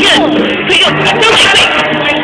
yeah Pick up.